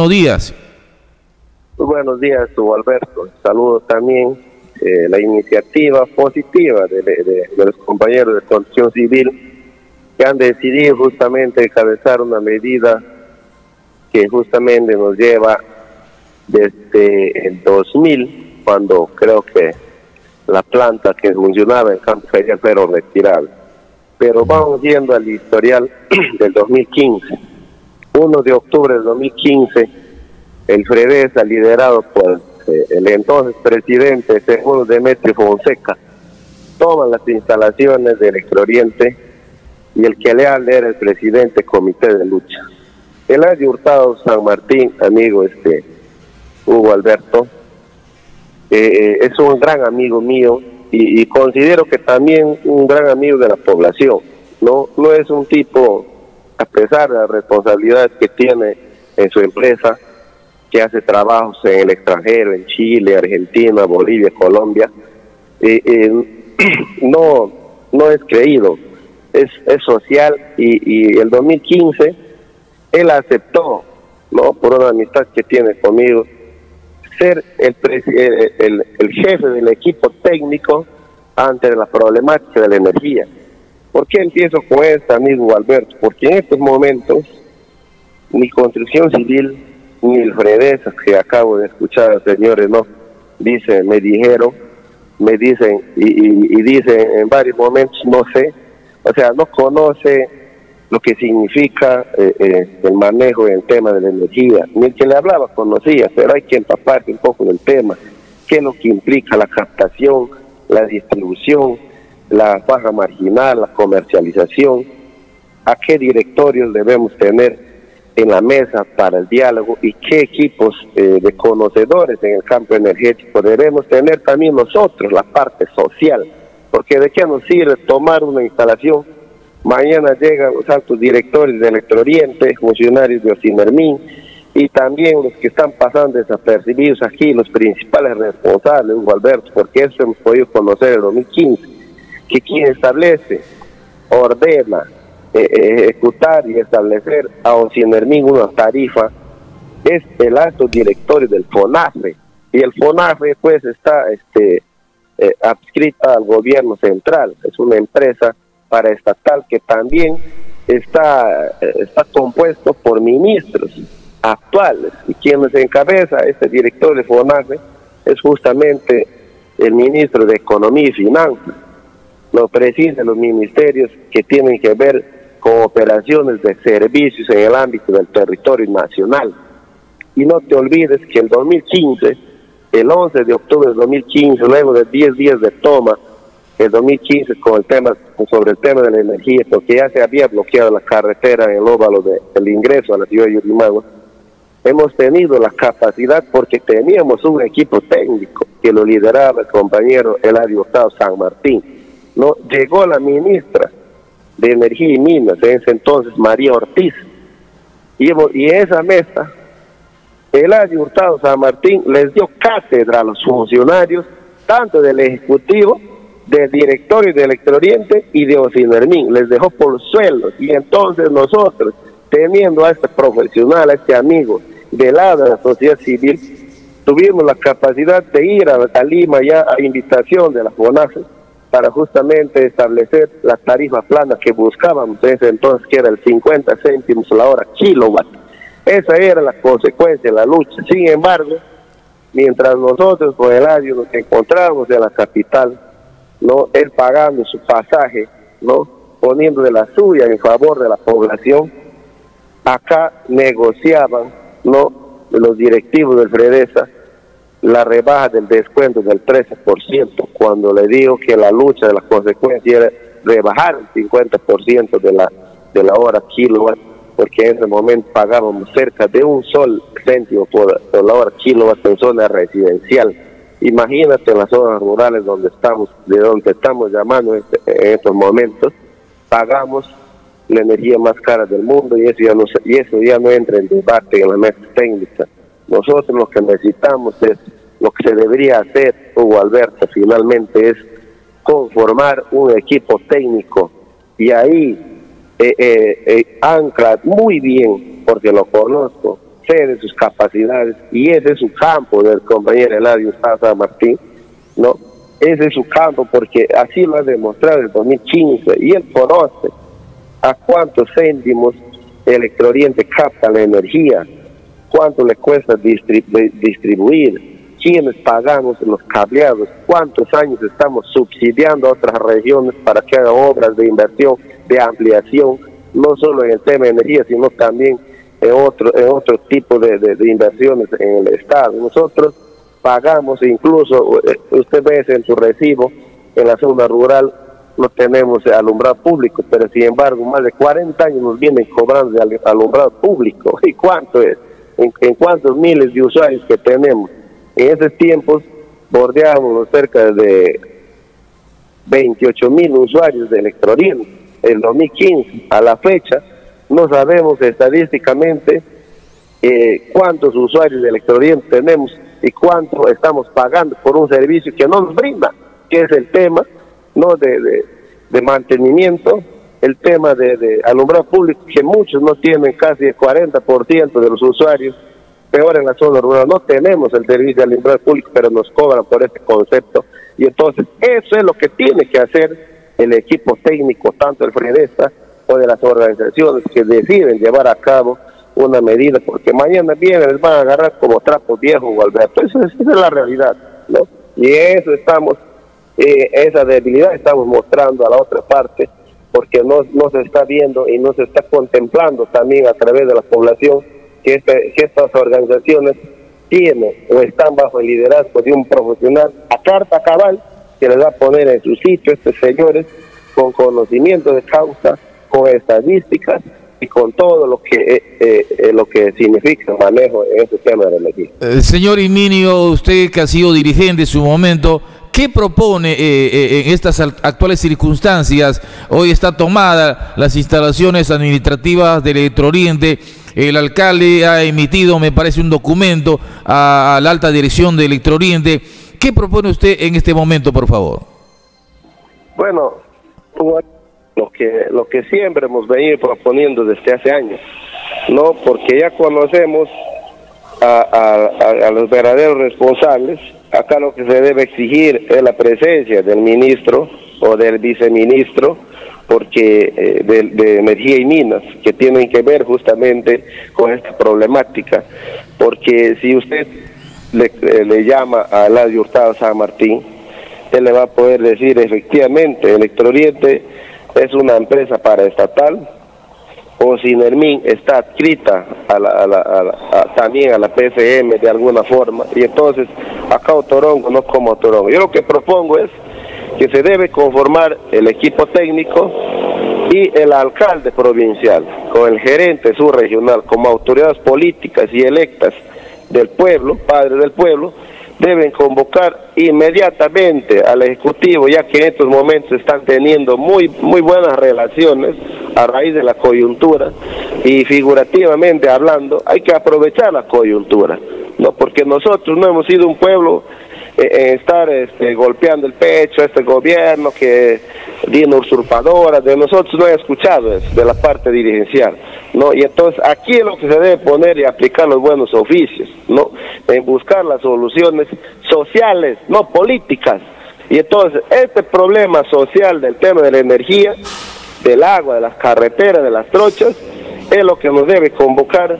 Buenos días. Muy buenos días, Alberto. Saludos también eh, la iniciativa positiva de, los compañeros de construcción civil que han decidido justamente encabezar una medida que justamente nos lleva desde el 2000, cuando creo que la planta que funcionaba en Campo Ferial fueron retiradas. Pero vamos viendo al historial del 2015. 1 de octubre del 2015, el FREDESA, liderado por eh, el entonces presidente segundo Demetrio Fonseca, toma las instalaciones de Electrooriente y el que le era el presidente comité de lucha. El año Hurtado San Martín, amigo este Hugo Alberto, eh, es un gran amigo mío y, considero que también un gran amigo de la población. No, no es un tipo, a pesar de las responsabilidades que tiene en su empresa, que hace trabajos en el extranjero, en Chile, Argentina, Bolivia, Colombia, eh, eh, no, no es creído, es, es social y, y el 2015 él aceptó, ¿no? por una amistad que tiene conmigo, ser el, el, el, jefe del equipo técnico ante la problemática de la energía. ¿Por qué empiezo con esto, amigo Alberto? Porque en estos momentos ni construcción civil ni el Fredesa que acabo de escuchar, señores, no, dice, me dijeron, me dicen y, dicen en varios momentos, no sé, o sea, no conoce lo que significa eh, eh, el manejo en el tema de la energía. Ni el que le hablaba conocía, pero hay que empaparse un poco del tema, qué es lo que implica la captación, la distribución, la baja marginal, la comercialización, a qué directorios debemos tener en la mesa para el diálogo y qué equipos eh, de conocedores en el campo energético debemos tener también nosotros, la parte social, porque de qué nos sirve tomar una instalación Mañana llegan los altos directores de Electrooriente, funcionarios de Ocinermín y también los que están pasando desapercibidos aquí, los principales responsables, Hugo Alberto, porque eso hemos podido conocer en el 2015, que quien establece, ordena, eh, eh, ejecutar y establecer a Ocinermín una tarifa es el alto directorio del FONAFE y el FONAFE pues está este eh, adscrita al gobierno central, es una empresa paraestatal que también está, eh, está compuesto por ministros actuales y quien se encabeza este director de FONASE es justamente el ministro de Economía y Finanzas. Lo presiden los ministerios que tienen que ver con operaciones de servicios en el ámbito del territorio nacional. Y no te olvides que el 2015, el 11 de octubre del 2015, luego de 10 días de toma el 2015 con el tema sobre el tema de la energía, porque ya se había bloqueado la carretera en el óvalo del ingreso a la ciudad de Yurimagua, hemos tenido la capacidad porque teníamos un equipo técnico que lo lideraba el compañero Eladio Octavo San Martín. No llegó la ministra de Energía y Minas, en ese entonces María Ortiz, y, y esa mesa, Eladio Hurtado San Martín les dio cátedra a los funcionarios, tanto del Ejecutivo del directorio de Electrooriente y de Ocinermín, les dejó por suelos y entonces nosotros, teniendo a este profesional, a este amigo del lado de la sociedad civil, tuvimos la capacidad de ir a, Lima ya a invitación de la FONAFE para justamente establecer la tarifa plana que buscábamos ese entonces, que era el 50 céntimos la hora kilowatt. Esa era la consecuencia de la lucha. Sin embargo, mientras nosotros con el año nos encontramos en la capital, ¿no? Él pagando su pasaje, ¿no? Poniendo de la suya en favor de la población. Acá negociaban, ¿no? Los directivos del Fredesa la rebaja del descuento del 13%, cuando le digo que la lucha de las consecuencias era rebajar el 50% de la, de la hora kilowatt, porque en ese momento pagábamos cerca de un sol céntimo por, la hora kilowatt en zona residencial Imagínate en las zonas rurales donde estamos, de donde estamos llamando en, este, estos momentos, pagamos la energía más cara del mundo y eso ya no y eso ya no entra en debate en la mesa técnica. Nosotros lo que necesitamos es lo que se debería hacer, Hugo Alberto, finalmente es conformar un equipo técnico y ahí eh, eh, eh, ancla muy bien, porque lo conozco, fe de sus capacidades, y ese es su campo del compañero Eladio San Martín, ¿no? Ese es su campo porque así lo ha demostrado en el 2015 y él conoce a cuántos céntimos Electrooriente capta la energía, cuánto le cuesta distribuir, quiénes pagamos los cableados, cuántos años estamos subsidiando a otras regiones para que hagan obras de inversión, de ampliación, no solo en el tema de energía, sino también en otro, en otro tipo de, de inversiones en el Estado. Nosotros pagamos, incluso eh, usted ve en su recibo, en la zona rural no tenemos alumbrado público, pero sin embargo más de 40 años nos vienen cobrando de alumbrado público. ¿Y cuánto es? ¿En, cuántos miles de usuarios que tenemos? En esos tiempos bordeábamos cerca de 28 mil usuarios de Electrooriente. En 2015, a la fecha, no sabemos estadísticamente eh, cuántos usuarios de Electrooriente tenemos y cuánto estamos pagando por un servicio que no nos brinda, que es el tema no de, mantenimiento, el tema de, de, alumbrado público, que muchos no tienen casi el 40% de los usuarios, peor en la zona rural, no tenemos el servicio de alumbrado público, pero nos cobran por este concepto. Y entonces eso es lo que tiene que hacer el equipo técnico, tanto el FREDESA o de las organizaciones que deciden llevar a cabo una medida, porque mañana vienen, les van a agarrar como trapo viejo, Alberto. Eso, esa es la realidad, ¿no? Y eso estamos, eh, esa debilidad estamos mostrando a la otra parte, porque no, no se está viendo y no se está contemplando también a través de la población que, estas organizaciones tienen o están bajo el liderazgo de un profesional a carta cabal que les va a poner en su sitio estos señores con conocimiento de causa, con estadísticas y con todo lo que eh, eh, eh, lo que significa manejo en este tema de la energía. señor Iminio, usted que ha sido dirigente en su momento, ¿qué propone en estas actuales circunstancias? Hoy está tomada las instalaciones administrativas del Electrooriente. El alcalde ha emitido, me parece, un documento a, la alta dirección de Electrooriente. ¿Qué propone usted en este momento, por favor? Bueno, lo que, lo que siempre hemos venido proponiendo desde hace años, ¿no? Porque ya conocemos a, los verdaderos responsables, acá lo que se debe exigir es la presencia del ministro o del viceministro, porque eh, de, energía y minas, que tienen que ver justamente con esta problemática, porque si usted le, eh, llama a Ladio Hurtado San Martín, él le va a poder decir efectivamente, Electrooriente es una empresa paraestatal o Sinermin está adscrita a la, también a la PSM de alguna forma y entonces acá Torongo no como Torongo. Yo lo que propongo es que se debe conformar el equipo técnico y el alcalde provincial con el gerente subregional como autoridades políticas y electas del pueblo, padres del pueblo, deben convocar inmediatamente al Ejecutivo, ya que en estos momentos están teniendo muy, muy buenas relaciones a raíz de la coyuntura y figurativamente hablando, hay que aprovechar la coyuntura, ¿no? porque nosotros no hemos sido un pueblo eh, estar este, golpeando el pecho a este gobierno que viene usurpadora, de nosotros no he escuchado eso, de la parte dirigencial, ¿no? Y entonces aquí es lo que se debe poner y aplicar los buenos oficios, ¿no? En buscar las soluciones sociales, no políticas. Y entonces este problema social del tema de la energía, del agua, de las carreteras, de las trochas, es lo que nos debe convocar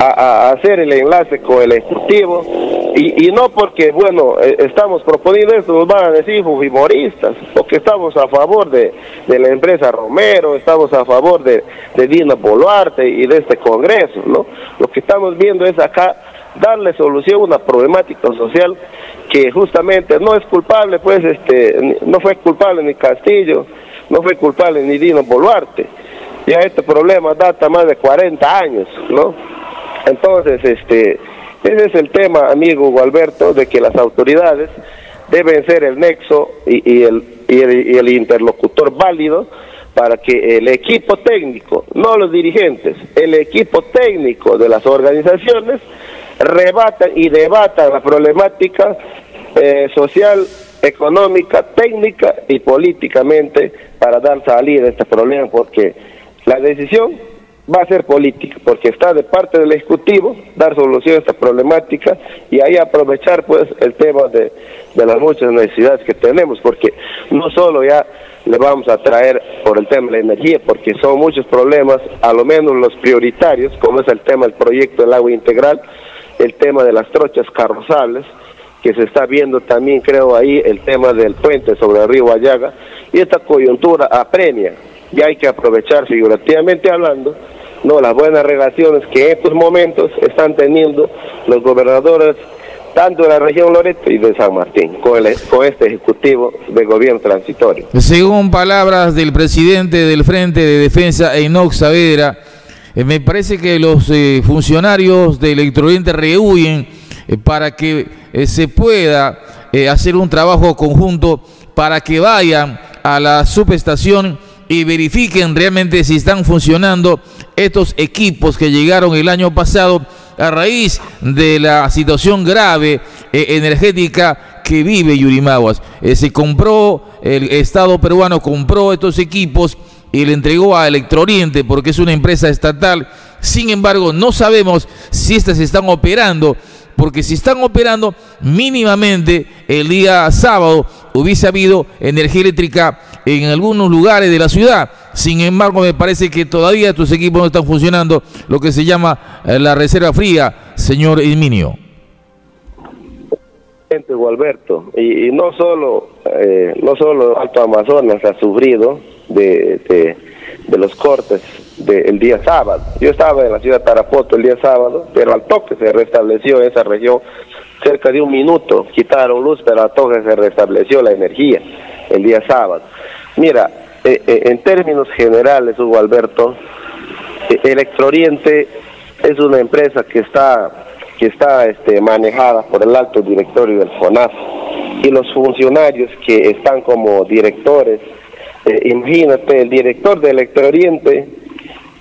a, hacer el enlace con el Ejecutivo y, no porque, bueno, eh, estamos proponiendo esto, nos van a decir fujimoristas, porque estamos a favor de, la empresa Romero, estamos a favor de, de Dina Boluarte y de este Congreso, ¿no? Lo que estamos viendo es acá darle solución a una problemática social que justamente no es culpable, pues, este, no fue culpable ni Castillo, no fue culpable ni Dino Boluarte. Ya este problema data más de 40 años, ¿no? Entonces, este, ese es el tema, amigo Gualberto, de que las autoridades deben ser el nexo y, el, y, el, interlocutor válido para que el equipo técnico, no los dirigentes, el equipo técnico de las organizaciones rebatan y debatan la problemática eh, social, económica, técnica y políticamente para dar salida a este problema, porque la decisión va a ser política, porque está de parte del Ejecutivo dar solución a esta problemática y ahí aprovechar pues el tema de, de las muchas necesidades que tenemos, porque no solo ya le vamos a traer por el tema de la energía, porque son muchos problemas, a lo menos los prioritarios, como es el tema del proyecto del agua integral, el tema de las trochas carrozables, que se está viendo también, creo, ahí el tema del puente sobre el río Guayaga, y esta coyuntura apremia, y hay que aprovechar figurativamente hablando, no las buenas relaciones que en estos momentos están teniendo los gobernadores tanto de la región Loreto y de San Martín, con, con este Ejecutivo de Gobierno Transitorio. Según palabras del presidente del Frente de Defensa, Enox Saavedra, eh, me parece que los eh, funcionarios de Electrooriente rehuyen eh, para que se pueda hacer un trabajo conjunto para que vayan a la subestación y verifiquen realmente si están funcionando estos equipos que llegaron el año pasado a raíz de la situación grave eh, energética que vive Yurimaguas. Eh, se compró, el Estado peruano compró estos equipos y le entregó a Electrooriente porque es una empresa estatal. Sin embargo, no sabemos si estas están operando porque si están operando mínimamente el día sábado hubiese habido energía eléctrica en algunos lugares de la ciudad. Sin embargo, me parece que todavía tus equipos no están funcionando, lo que se llama eh, la reserva fría, señor Edminio. Alberto, y, no solo eh, no solo Alto Amazonas ha sufrido de, de los cortes del día sábado. Yo estaba en la ciudad de Tarapoto el día sábado, pero al toque se restableció esa región cerca de un minuto, quitaron luz, pero al toque se restableció la energía el día sábado. Mira, eh, eh, en términos generales, Hugo Alberto, eh, Electrooriente es una empresa que está que está este, manejada por el alto directorio del FONAF y los funcionarios que están como directores, imagínate, el director de Electrooriente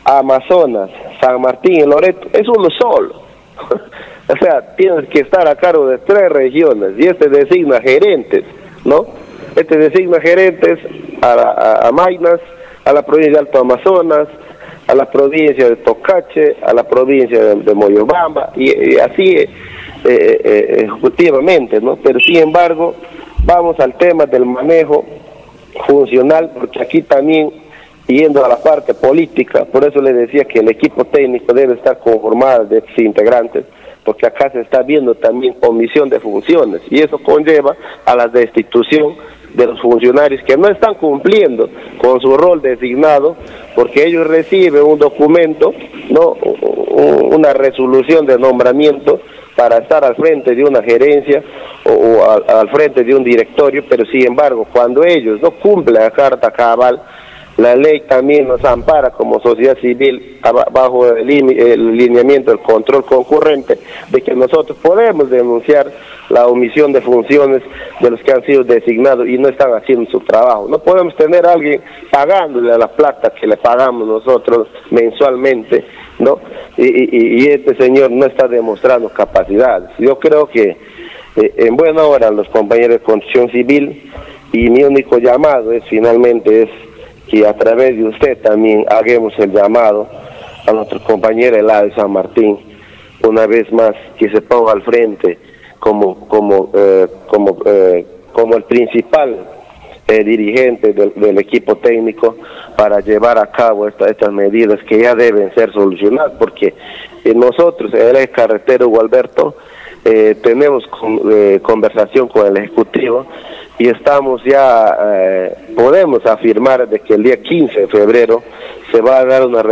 Amazonas, San Martín y Loreto, es uno solo. o sea, tienes que estar a cargo de tres regiones y este designa gerentes, ¿no? Este designa gerentes a, a, Mainas, a la provincia de Alto Amazonas, a la provincia de Tocache, a la provincia de, Moyobamba, y, así eh, eh, ejecutivamente, ¿no? Pero sin embargo, vamos al tema del manejo funcional, porque aquí también yendo a la parte política, por eso le decía que el equipo técnico debe estar conformado de integrantes, porque acá se está viendo también omisión de funciones y eso conlleva a la destitución de los funcionarios que no están cumpliendo con su rol designado, porque ellos reciben un documento, no una resolución de nombramiento para estar al frente de una gerencia o, al, frente de un directorio, pero sin embargo, cuando ellos no cumplen la carta cabal, la ley también nos ampara como sociedad civil bajo el, lineamiento del control concurrente de que nosotros podemos denunciar la omisión de funciones de los que han sido designados y no están haciendo su trabajo. No podemos tener a alguien pagándole la plata que le pagamos nosotros mensualmente, ¿no? Y, este señor no está demostrando capacidades. Yo creo que eh, en buena hora los compañeros de construcción civil y mi único llamado es finalmente es que a través de usted también hagamos el llamado a nuestro compañero Elá de San Martín, una vez más que se ponga al frente como, como, eh, como, eh, como el principal eh, dirigente del, equipo técnico para llevar a cabo estas medidas que ya deben ser solucionadas, porque nosotros, el carretero Gualberto, tenemos conversación con el Ejecutivo y estamos ya, eh, podemos afirmar de que el día 15 de febrero se va a dar una,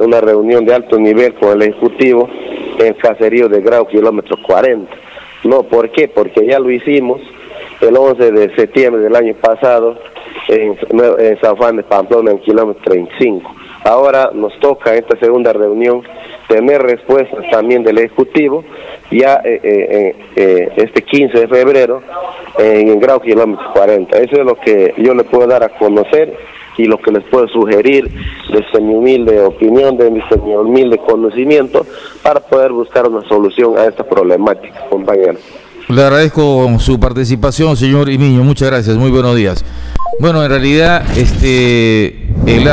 una reunión de alto nivel con el Ejecutivo en Caserío de Grau, kilómetro 40. No, ¿por qué? Porque ya lo hicimos el 11 de septiembre del año pasado en, en San Juan de Pamplona, en kilómetro 35. Ahora nos toca esta segunda reunión tener respuestas también del Ejecutivo ya eh, eh, eh, este 15 de febrero en el grado kilómetro 40. Eso es lo que yo le puedo dar a conocer y lo que les puedo sugerir desde mi humilde opinión, de mi humilde conocimiento, para poder buscar una solución a esta problemática, compañero. Le agradezco su participación, señor Imiño. Muchas gracias. Muy buenos días. Bueno, en realidad, este... El